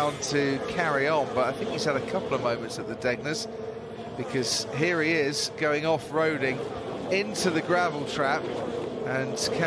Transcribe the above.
to carry on, but I think he's had a couple of moments at the Degners because here he is going off-roading into the gravel trap and carrying